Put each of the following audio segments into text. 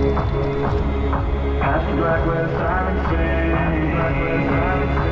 The black where the sirens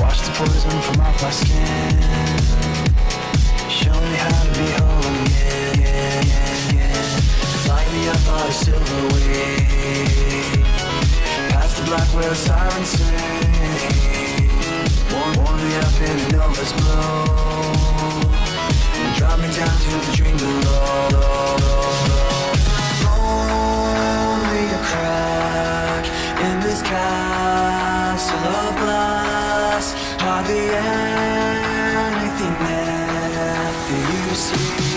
Wash, the poison from off my skin. Show me how to be whole again. Yeah, yeah, yeah. Fly me up on a silver wing. Past the black where the sirens sing. Warm, warm me up in an Elvis glow. And drop me down to the dream below. você.